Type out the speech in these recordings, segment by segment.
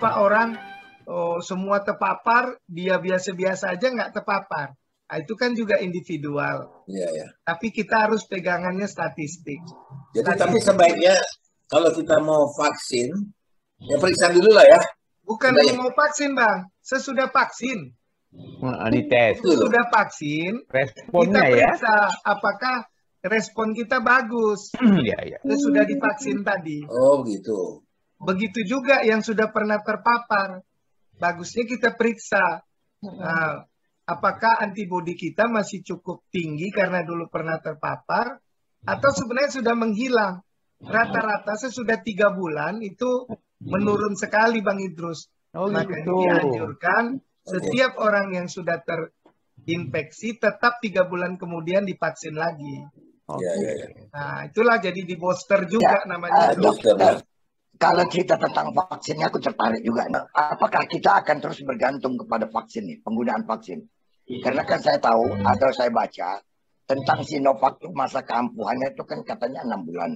beberapa orang oh, semua terpapar, dia biasa-biasa aja nggak terpapar. Nah, itu kan juga individual. Iya, ya. Tapi kita harus pegangannya statistik. Jadi Statistik. tapi sebaiknya kalau kita mau vaksin, ya periksa dulu lah ya. Bukan Baik. mau vaksin, Bang. Sesudah vaksin. Nah, dites. Sudah vaksin, kita responnya ya. periksa apakah respon kita bagus Iya, iya. sesudah divaksin tadi. Oh gitu. Begitu juga yang sudah pernah terpapar. Bagusnya kita periksa. Nah, apakah antibodi kita masih cukup tinggi karena dulu pernah terpapar atau sebenarnya sudah menghilang. Rata-rata sesudah tiga bulan itu menurun sekali Bang Idrus. Oh Makanya gitu. dianjurkan setiap orang yang sudah terinfeksi tetap tiga bulan kemudian divaksin lagi. Oke. Iya, iya, iya. Nah, itulah jadi di booster juga namanya. Eh, dokter, Dokter. Kalau cerita tentang vaksinnya aku tertarik juga. Apakah kita akan terus bergantung kepada vaksin nih, penggunaan vaksin? Karena kan saya tahu atau saya baca tentang Sinovac itu masa keampuhannya itu kan katanya enam bulan.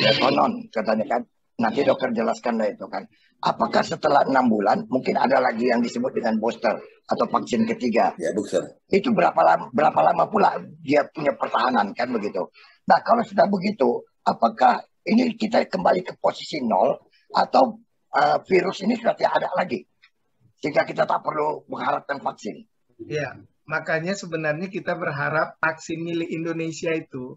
Ya konon katanya kan. Nanti dokter jelaskan lah itu kan. Apakah setelah enam bulan mungkin ada lagi yang disebut dengan booster atau vaksin ketiga? Ya dokter. itu berapa lama berapa lama pula dia punya pertahanan kan begitu. Nah kalau sudah begitu, apakah ini kita kembali ke posisi nol atau uh, virus ini sudah tidak ada lagi sehingga kita tak perlu mengharapkan vaksin? Ya, makanya sebenarnya kita berharap vaksin milik Indonesia itu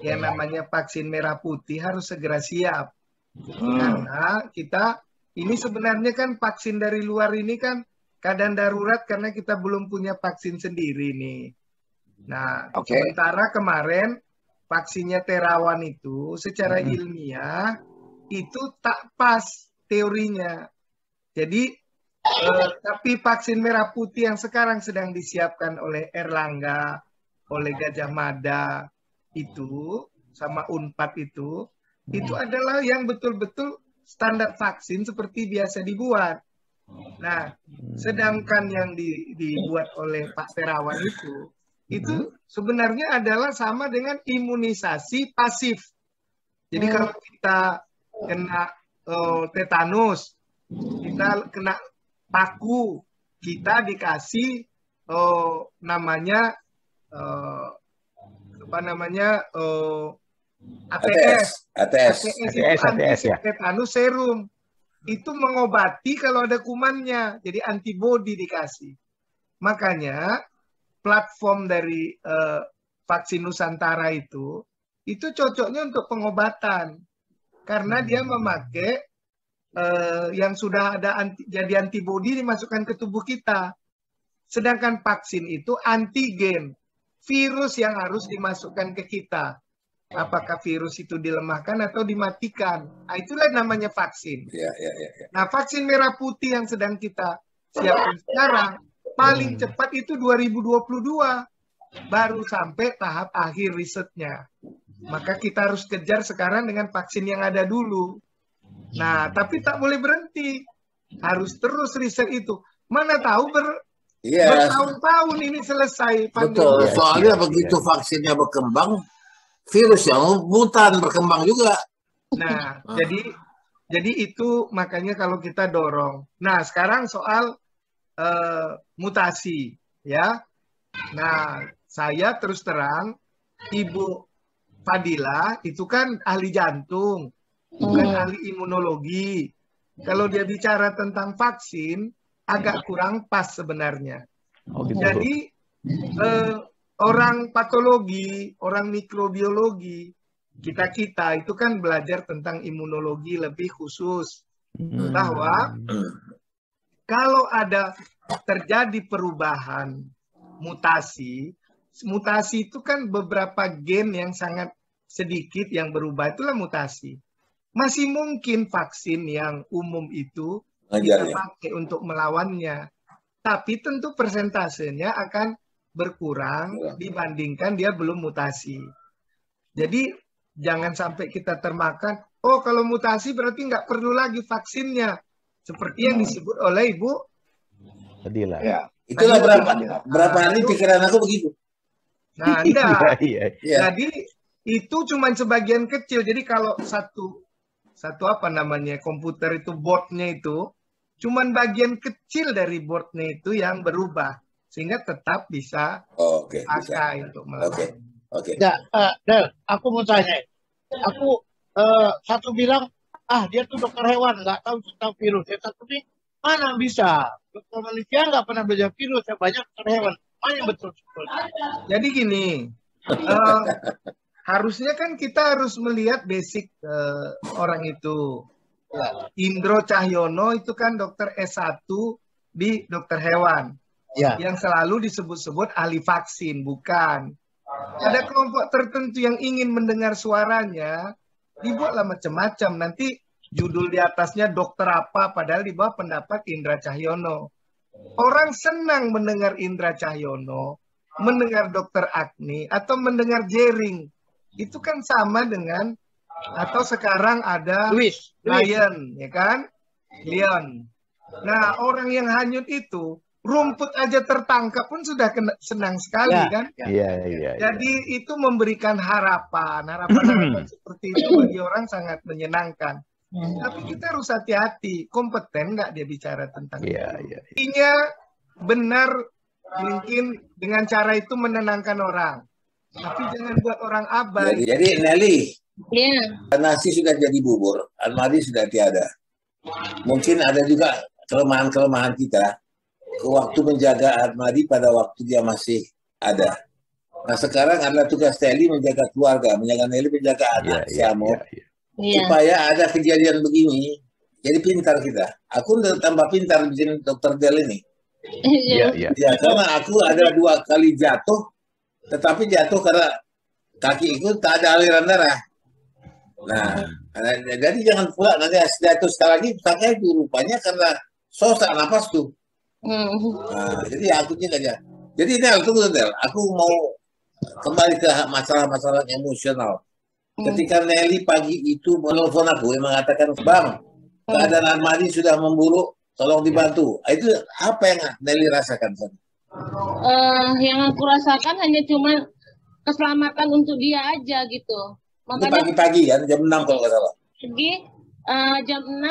yang namanya vaksin merah putih harus segera siap. Hmm. Karena kita ini sebenarnya kan vaksin dari luar ini kan keadaan darurat karena kita belum punya vaksin sendiri nih. Nah, Oke. sementara kemarin vaksinnya Terawan itu secara Hmm. ilmiah itu tak pas teorinya. Jadi eh, tapi vaksin merah putih yang sekarang sedang disiapkan oleh Erlangga, oleh Gajah Mada itu sama Unpad itu itu adalah yang betul-betul standar vaksin seperti biasa dibuat. Nah, sedangkan yang di- dibuat oleh Pak Terawan itu itu sebenarnya adalah sama dengan imunisasi pasif. Jadi kalau kita kena eh, tetanus, kita kena paku, kita dikasih eh, namanya eh, apa namanya eh, ATS. ATS. ATS ATS, ATS, ya. tetanus serum. Itu mengobati kalau ada kumannya. Jadi antibodi dikasih. Makanya platform dari eh, vaksin Nusantara itu itu cocoknya untuk pengobatan karena dia memakai eh, yang sudah ada anti, jadi antibodi dimasukkan ke tubuh kita. Sedangkan vaksin itu antigen, virus yang harus dimasukkan ke kita. Apakah virus itu dilemahkan atau dimatikan? Nah, itulah namanya vaksin. Ya, ya, ya, ya. Nah, vaksin merah putih yang sedang kita siapkan sekarang paling cepat itu 2022 baru sampai tahap akhir risetnya. Maka kita harus kejar sekarang dengan vaksin yang ada dulu. Nah, tapi tak boleh berhenti. Harus terus riset itu. Mana tahu ber, Iya, bertahun-tahun ini selesai pandemi. betul. Iya, Soalnya iya, begitu iya. vaksinnya berkembang, virus yang mutan berkembang juga. Nah, jadi jadi itu makanya kalau kita dorong. Nah, sekarang soal eh, mutasi ya. Nah, saya terus terang Ibu Fadila itu kan ahli jantung, bukan ahli imunologi. Kalau dia bicara tentang vaksin agak kurang pas sebenarnya. Oh gitu. Jadi eh, orang patologi, orang mikrobiologi, kita kita itu kan belajar tentang imunologi lebih khusus Hmm. bahwa kalau ada terjadi perubahan mutasi, mutasi itu kan beberapa gen yang sangat sedikit yang berubah itulah mutasi. Masih mungkin vaksin yang umum itu kita Ngajarnya. pakai untuk melawannya. Tapi tentu persentasenya akan berkurang Ya. dibandingkan dia belum mutasi. Jadi jangan sampai kita termakan, oh kalau mutasi berarti nggak perlu lagi vaksinnya. Seperti yang disebut oleh Ibu. Lah. Ya. Itulah Ayo, berapa berapa hari Itu- pikiran aku begitu. Nah, Iya, enggak. iya. Iya. Jadi itu cuma sebagian kecil. Jadi kalau satu satu apa namanya komputer itu botnya itu Cuman bagian kecil dari boardnya itu yang berubah sehingga tetap bisa Oh, Oke, bisa. pakai untuk melawan. Oke. Oke. Ya, eh, Del, aku mau tanya. Aku eh, satu bilang, ah dia tuh dokter hewan, nggak tahu tentang virus. Satu nih, mana bisa? Dokter manusia nggak pernah belajar virus, yang banyak dokter hewan. Mana yang betul? Jadi gini, eh, harusnya kan kita harus melihat basic eh, orang itu. Indro Cahyono itu kan dokter S1 di dokter hewan. Ya. Yang selalu disebut-sebut ahli vaksin, bukan. Ada kelompok tertentu yang ingin mendengar suaranya, dibuatlah macam-macam. Nanti judul di atasnya dokter apa, padahal di bawah pendapat Indra Cahyono. Orang senang mendengar Indra Cahyono, mendengar dokter Agni, atau mendengar Jering. Itu kan sama dengan, atau sekarang ada. Lion, ya kan? Leon. Nah, orang yang hanyut itu, rumput aja tertangkap pun sudah kena- senang sekali Ya. kan? Iya, iya. iya. Jadi itu memberikan harapan, harapan-harapan seperti itu bagi orang sangat menyenangkan. Tapi kita harus hati-hati, kompeten nggak dia bicara tentang Iya, itu. iya. Intinya benar mungkin dengan cara itu menenangkan orang. Tapi jangan buat orang Jadi, abai. jadi Nelly, Iya. nasi sudah jadi bubur, almari sudah tiada. Mungkin ada juga kelemahan-kelemahan kita waktu menjaga almari pada waktu dia masih ada. Nah sekarang adalah tugas Nelly menjaga keluarga, menjaga Nelly menjaga Iya, anak iya, si Amor. iya, iya. Iya. supaya ada kejadian begini. Jadi pintar kita. Aku udah tambah pintar bikin dokter Del ini. Iya, iya. Ya karena aku ada dua kali jatuh, tetapi jatuh karena kaki itu tak ada aliran darah. Nah, nah, jadi jangan pula nanti jatuh sekali lagi pakai itu rupanya karena susah napas tuh. Hmm. Nah, jadi aku juga aja. Jadi Del, tunggu Del. Aku mau kembali ke masalah-masalah emosional. Ketika Nelly pagi itu menelpon aku, dia mengatakan, Bang, keadaan Armadi sudah memburuk, tolong dibantu. Ah, Itu apa yang Nelly rasakan? Eh, yang aku rasakan hanya cuma keselamatan untuk dia aja gitu. Itu Makanya pagi-pagi kan, jam 6 kalau nggak salah. pergi eh, jam 6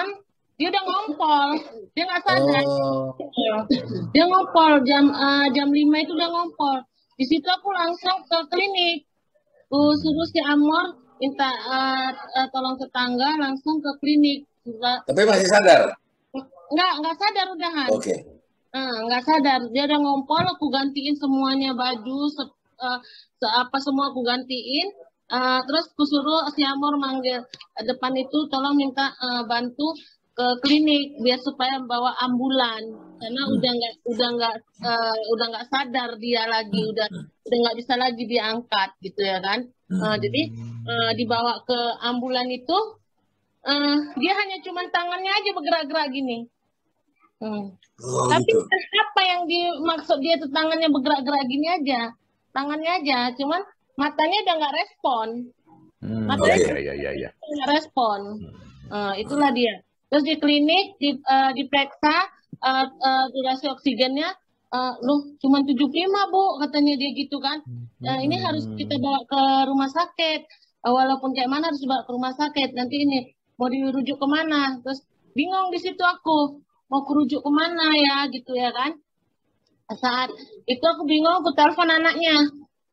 dia udah ngompol, dia nggak sadar. Oh, Dia ngompol jam eh, jam 5 itu udah ngompol. Di situ aku langsung ke klinik. Ku suruh si Amor minta eh, eh, tolong tetangga langsung ke klinik. Tapi masih sadar. nggak nggak sadar udahan. Oke. Eh, nggak sadar dia udah ngompol aku gantiin semuanya baju se, eh, se- apa semua aku gantiin Eh, terus aku suruh si Amor manggil depan itu tolong minta eh, bantu ke klinik biar supaya bawa ambulan karena udah nggak udah nggak eh, udah nggak sadar dia lagi udah udah nggak bisa lagi diangkat gitu ya kan Eh, jadi eh, dibawa ke ambulan itu eh, dia hanya cuma tangannya aja bergerak-gerak gini Hmm. Oh, Tapi gitu. apa yang dimaksud dia tuh tangannya bergerak-gerak gini aja, tangannya aja, cuman matanya udah nggak respon, Hmm, Makanya- iya, iya, iya, iya. nggak respon. Eh, itulah dia. Terus di klinik di, eh, diperiksa eh, eh, durasi oksigennya, eh, loh cuma 75 bu, katanya dia gitu kan. Nah, ini harus kita bawa ke rumah sakit. Eh, walaupun kayak mana harus bawa ke rumah sakit. Nanti ini mau dirujuk ke mana? Terus bingung di situ aku mau kurujuk ke mana ya gitu ya kan. Saat itu aku bingung, aku telepon anaknya.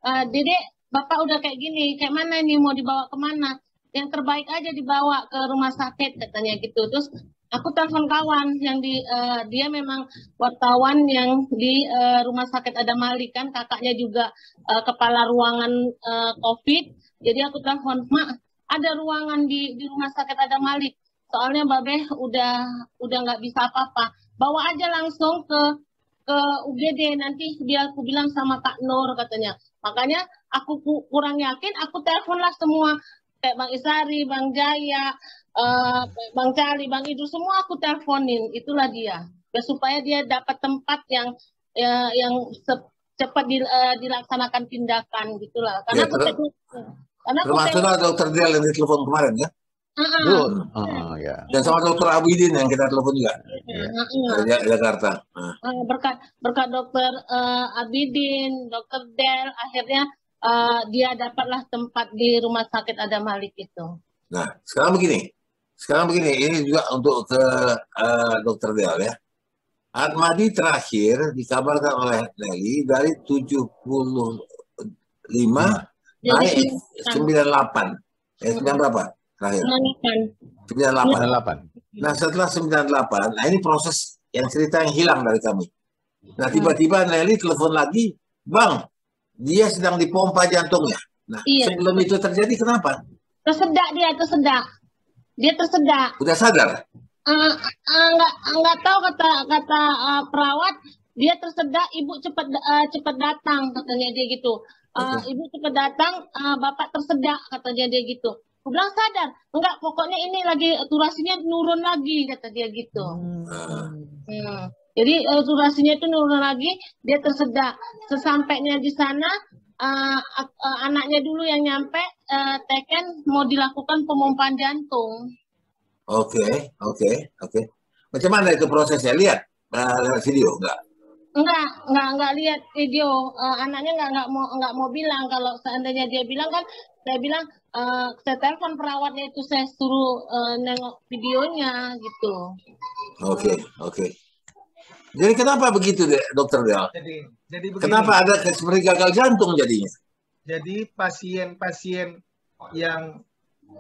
Eh, Dedek, bapak udah kayak gini, kayak mana ini mau dibawa ke mana? Yang terbaik aja dibawa ke rumah sakit katanya gitu. Terus aku telepon kawan yang di eh, dia memang wartawan yang di eh, rumah sakit ada Malik kan kakaknya juga eh, kepala ruangan eh, COVID. Jadi aku telepon, "Mak, ada ruangan di di rumah sakit ada Malik. Soalnya Babeh udah udah nggak bisa apa-apa. Bawa aja langsung ke ke UGD nanti dia aku bilang sama Kak Nur katanya. Makanya aku ku- kurang yakin, aku teleponlah semua kayak Bang Isari, Bang Jaya, eh, Bang Cali, Bang Idul semua aku teleponin. Itulah dia. Ya, supaya dia dapat tempat yang ya, yang cepat di- eh, dilaksanakan tindakan gitulah. Karena Ya, aku karena aku Termasuklah dokter Del yang ditelepon kemarin ya. Betul. Oh, ya. Dan sama dokter Abidin yang kita telepon juga Ah, ah. dari Ja- Jakarta. Eh, berkat berkat dokter eh, Abidin, dokter Del, akhirnya eh, dia dapatlah tempat di rumah sakit Adam Malik itu. nah, sekarang begini. sekarang begini, ini juga untuk ke uh, Dokter Del ya. Ahmadi terakhir dikabarkan oleh Nelly dari 75 Jadi naik 98. Eh, 9 berapa terakhir? 98. 98. 98. Nah setelah 98, nah ini proses yang cerita yang hilang dari kami. Nah tiba-tiba Nelly telepon lagi, Bang, dia sedang dipompa jantungnya. Nah Iya. sebelum itu terjadi kenapa? Tersedak dia, tersedak. Dia tersedak. Udah sadar? Eh, eh, nggak nggak tahu kata kata eh, perawat dia tersedak ibu cepat eh, cepat datang katanya dia gitu Eh, ibu cepat datang eh, bapak tersedak katanya dia gitu aku bilang sadar enggak pokoknya ini lagi durasinya nurun lagi kata dia gitu Nah, Hmm. Jadi eh, durasinya itu nurun lagi dia tersedak sesampainya di sana eh, ak- eh, anaknya dulu yang nyampe eh, teken mau dilakukan pemompaan jantung Oke, oke, oke. Macam mana itu prosesnya? Lihat uh, video enggak? Enggak, enggak, enggak lihat video. Eh, anaknya enggak, enggak mau, enggak mau bilang. Kalau seandainya dia bilang kan, saya bilang, eh, saya telepon perawatnya itu saya suruh eh, nengok videonya gitu. Oke, oke. Jadi kenapa begitu, deh, Dokter Del? Jadi, jadi begini. Kenapa ada seperti gagal jantung jadinya? Jadi pasien-pasien yang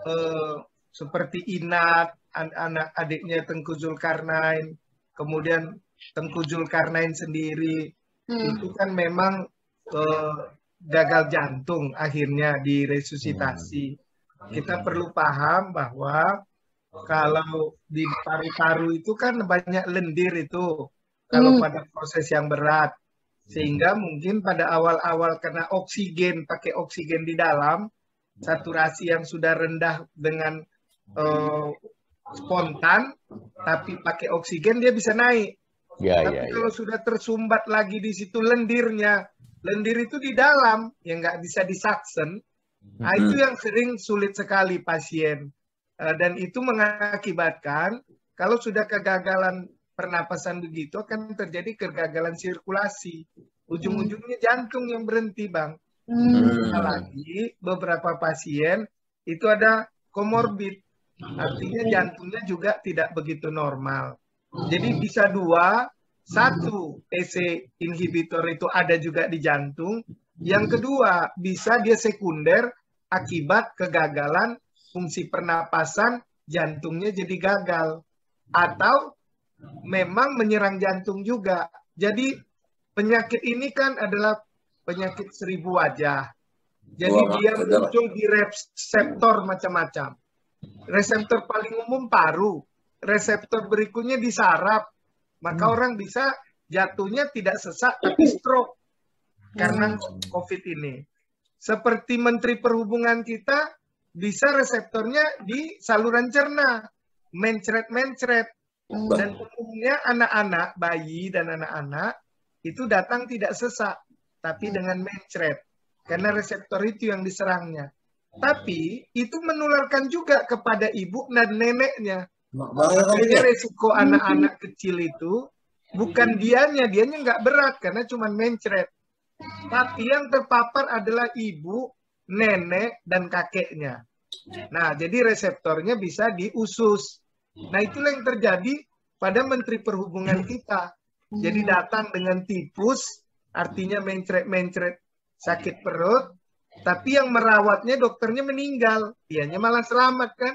eh, seperti Inat, an- anak adiknya Tengku Zulkarnain, kemudian Tengku Zulkarnain sendiri, Hmm. itu kan memang eh, gagal jantung akhirnya diresusitasi. Kita perlu paham bahwa kalau di paru-paru itu kan banyak lendir itu kalau Hmm. pada proses yang berat. Sehingga mungkin pada awal-awal kena oksigen, pakai oksigen di dalam, saturasi yang sudah rendah dengan eh, spontan, tapi pakai oksigen dia bisa naik. Ya, Tapi ya, ya. kalau sudah tersumbat lagi di situ lendirnya, lendir itu di dalam yang nggak bisa disaksen, nah itu yang sering sulit sekali pasien. Eh, dan itu mengakibatkan kalau sudah kegagalan pernapasan begitu akan terjadi kegagalan sirkulasi. Ujung-ujungnya jantung yang berhenti, Bang. Hmm. Apalagi beberapa pasien itu ada komorbid. Artinya jantungnya juga tidak begitu normal. Jadi bisa dua, satu PC inhibitor itu ada juga di jantung. Yang kedua, bisa dia sekunder akibat kegagalan fungsi pernapasan jantungnya jadi gagal. Atau memang menyerang jantung juga. Jadi penyakit ini kan adalah penyakit seribu wajah. Jadi Wah, dia muncul di reseptor macam-macam. Reseptor paling umum paru, reseptor berikutnya di saraf. Maka orang bisa jatuhnya tidak sesak tapi stroke karena COVID ini. Seperti Menteri Perhubungan kita bisa reseptornya di saluran cerna, mencret-mencret. Dan umumnya anak-anak, bayi dan anak-anak itu datang tidak sesak, tapi dengan mencret. Karena reseptor itu yang diserangnya. Tapi itu menularkan juga kepada ibu dan neneknya. Makanya dia? resiko anak-anak kecil itu bukan dianya, dianya nggak berat karena cuma mencret. Tapi yang terpapar adalah ibu, nenek, dan kakeknya. Nah, jadi reseptornya bisa di usus. Nah, itulah yang terjadi pada Menteri Perhubungan kita. Jadi datang dengan tipus, artinya mencret-mencret sakit perut, tapi yang merawatnya dokternya meninggal, dianya malah selamat kan?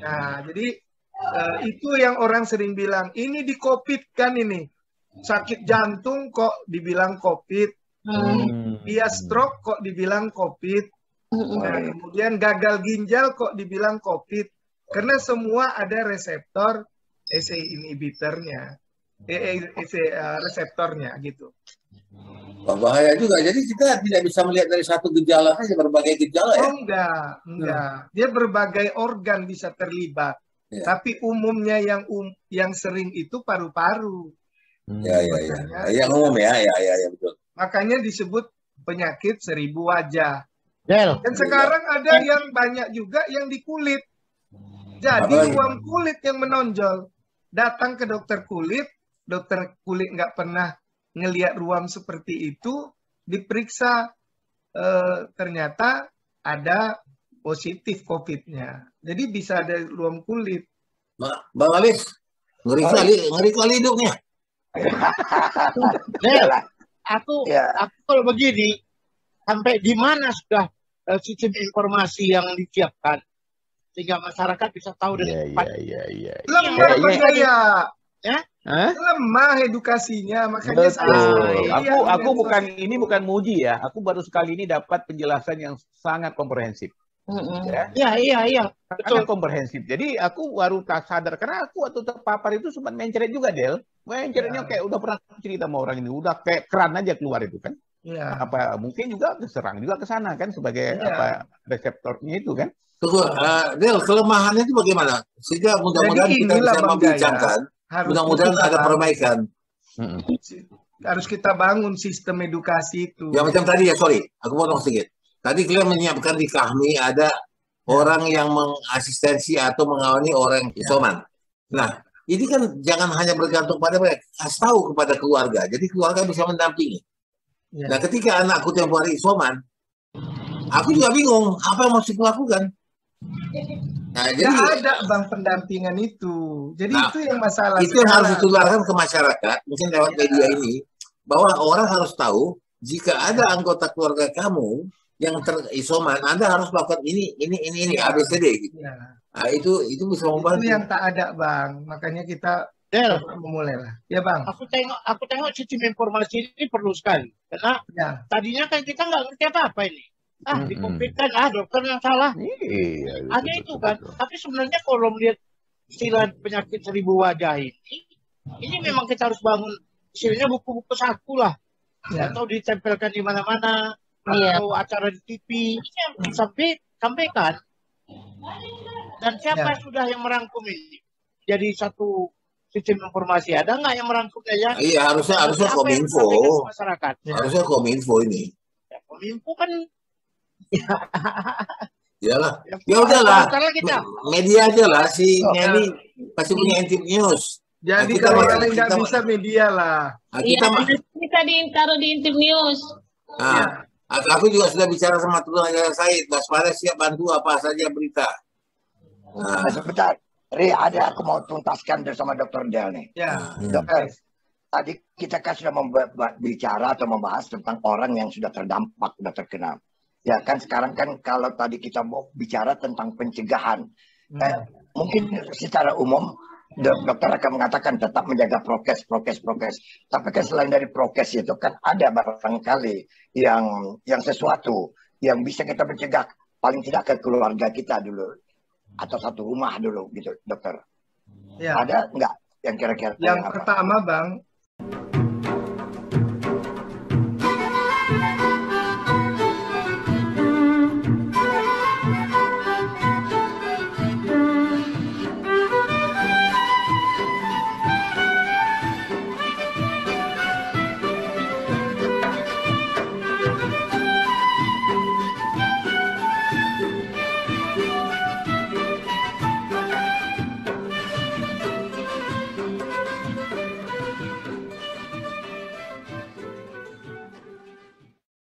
Nah, jadi eh, itu yang orang sering bilang, ini di COVID kan ini. Sakit jantung kok dibilang COVID, Hmm. dia stroke kok dibilang COVID, Hmm. Nah, kemudian gagal ginjal kok dibilang COVID. Karena semua ada reseptor ACE inhibitornya, eh, eh, ACE, eh, reseptornya gitu. Wah, bahaya juga. Jadi kita tidak bisa melihat dari satu gejala saja berbagai gejala ya. Oh enggak, enggak. Dia berbagai organ bisa terlibat. Ya. Tapi umumnya yang um, yang sering itu paru-paru. Ya, ya, ya. Yang umum ya, ya, ya, ya betul. Makanya disebut penyakit seribu wajah. Del, Dan sekarang ada yang banyak juga yang di kulit. Jadi ruam kulit yang menonjol. Datang ke dokter kulit, dokter kulit nggak pernah ngelihat ruam seperti itu, diperiksa eh, ternyata ada positif COVID-nya. Jadi bisa ada ruam kulit. Ba- Bang Alis, ngeri kali, ngeri kali hidupnya. Del, aku Ya. aku kalau begini sampai di mana sudah eh, sistem informasi yang disiapkan sehingga masyarakat bisa tahu dan Iya, cepat. iya, iya, iya. Lemah Iya, Bang iya. Jaya. Hah? Lemah edukasinya. Makanya saya Betul. lihat Aku aku bukan itu. ini bukan muji ya. Aku baru sekali ini dapat penjelasan yang sangat komprehensif. Mm-mm. Ya. Iya, iya, iya. Betul. Sangat komprehensif. Jadi aku baru tak sadar karena aku waktu terpapar itu sempat mencret juga Del. Menceretnya Ya. kayak udah pernah cerita sama orang ini, udah kayak keran aja keluar itu kan. Iya. Apa mungkin juga keserang juga ke sana kan sebagai Iya. apa reseptornya itu kan. Tunggu, eh, Del, kelemahannya itu bagaimana? Sehingga mudah-mudahan kita bisa membincangkan, mudah-mudahan ada perbaikan. Harus kita bangun sistem edukasi itu. Ya macam tadi ya, sorry, aku potong sedikit. Tadi kalian menyiapkan di kami ada orang yang mengasistensi atau mengawani orang isoman. Nah, ini kan jangan hanya bergantung pada mereka, kasih tahu kepada keluarga. Jadi keluarga bisa mendampingi. Ya. Nah, ketika anakku tempoh hari isoman, aku juga bingung apa yang mesti kulakukan. Nah, jadi Nggak ada bang pendampingan itu. Jadi Nah, itu yang masalah. itu yang harus ditularkan ke masyarakat, mungkin lewat media ini, bahwa orang harus tahu jika ada anggota keluarga kamu yang terisoman, Anda harus melakukan ini, ini, ini, ini, ABCD. Gitu. Ya. Nah, itu itu bisa membantu. Itu yang tak ada bang. Makanya kita Del, memulai lah. Ya bang. aku tengok aku tengok sistem informasi ini perlu sekali. Karena Ya. tadinya kan kita nggak ngerti apa-apa ini. Ah, Mm-mm. di COVID kan, ah dokter yang salah. Iya. Ada betul, itu kan. betul. Tapi sebenarnya kalau melihat istilah penyakit seribu wajah ini, ini memang kita harus bangun istilahnya buku-buku saku lah. Ya. Atau ditempelkan di mana-mana. Iya. Atau acara di TV. Ini yang sampai sampaikan. Dan siapa Ya. sudah yang merangkum ini? Jadi satu sistem informasi. Ada nggak yang merangkumnya ya? Iya, harusnya harusnya kominfo. masyarakat. Ya. Harusnya kominfo ini. Ya, kominfo kan Iyalah. ya, Ya udahlah. Karena kita Me- Media aja lah si Oh, Nelly pasti punya intip news. Jadi Nah, kita kalau kalian nggak bisa media lah. Nah, kita ma- bisa ditaruh di Intip News. nah, aku juga sudah bicara sama Tuan Hajar Said. Waspada siap bantu apa saja berita. Nah, sebentar. Ri, ada aku mau tuntaskan bersama Dr. Del nih. Ya. Dokter, tadi kita kan sudah bicara atau membahas tentang orang yang sudah terdampak, sudah terkena. Ya kan sekarang kan kalau tadi kita mau bicara tentang pencegahan, eh, mungkin secara umum dok- dokter akan mengatakan tetap menjaga prokes, prokes, prokes. Tapi kan selain dari prokes itu kan ada barangkali yang yang sesuatu yang bisa kita mencegah paling tidak ke keluarga kita dulu atau satu rumah dulu gitu, dokter. Ya. Ada nggak yang kira-kira Yang apa? pertama bang,